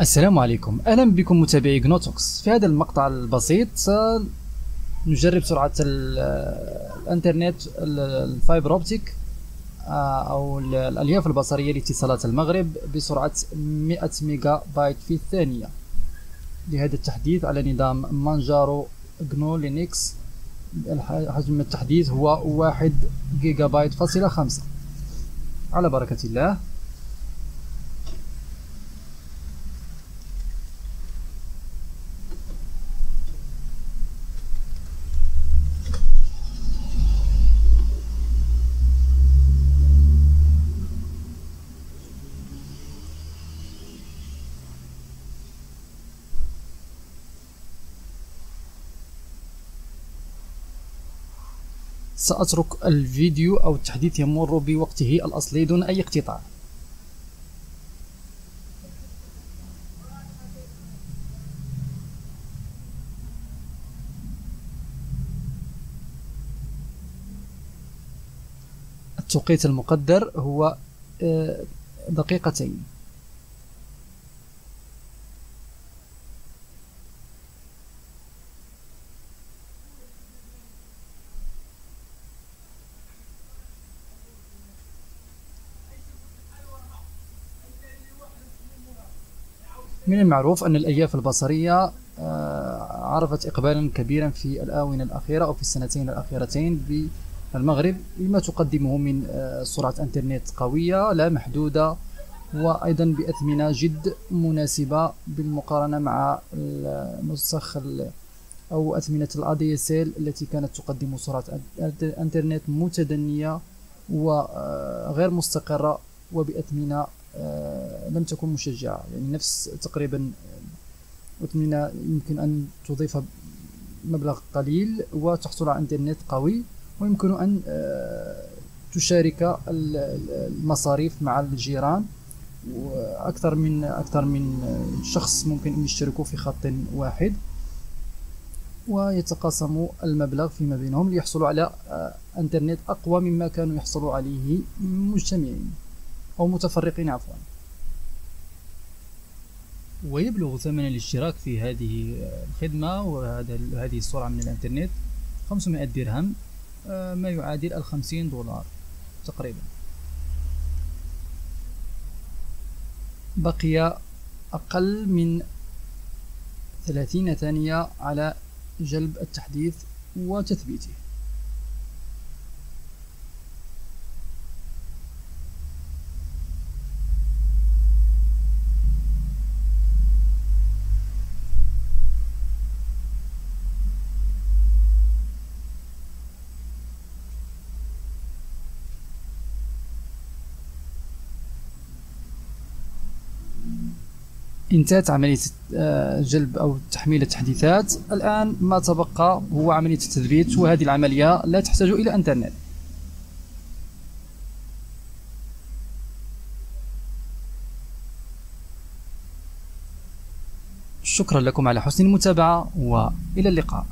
السلام عليكم. أهلا بكم متابعي GnuTux في هذا المقطع البسيط نجرب سرعة الإنترنت ال fiber optic آه، أو الألياف البصرية لاتصالات المغرب بسرعة 100 ميجا بايت في الثانية. لهذا التحديث على نظام Manjaro GNU Linux حجم التحديث هو واحد جيجا بايت فاصلة خمسة. على بركة الله سأترك الفيديو أو التحديث يمر بوقته الأصلي دون أي اقتطاع. التوقيت المقدر هو آه، دقيقتين. من المعروف أن الألياف البصرية آه، عرفت إقبالا كبيرا في الآونة الأخيرة أو في السنتين الأخيرتين بالمغرب بما تقدمه من آه، سرعة إنترنت قوية لا محدودة وأيضا بأثمنة جد مناسبة بالمقارنة مع النسخ أو أثمنة الأدي التي كانت تقدم سرعة إنترنت متدنية وغير مستقرة وبأثمنة آه، لم تكن مشجعة. يعني نفس تقريبا أثمنة يمكن أن تضيف مبلغ قليل وتحصل على إنترنت قوي ويمكن أن آه، تشارك المصاريف مع الجيران. وأكثر من أكثر من شخص ممكن أن يشتركوا في خط واحد. ويتقاسموا المبلغ فيما بينهم ليحصلوا على آه، إنترنت أقوى مما كانوا يحصلوا عليه مجتمعين أو متفرقين عفوا. ويبلغ ثمن الاشتراك في هذه الخدمة وهذه السرعة من الإنترنت 500 درهم آه، ما يعادل الخمسين دولار تقريبا. بقي أقل من 30 ثانية على جلب التحديث وتثبيته. انتهت عملية آه، جلب أو تحميل التحديثات. الآن ما تبقى هو عملية التثبيت وهذه العملية لا تحتاج إلى إنترنت. شكرا لكم على حسن المتابعة وإلى اللقاء.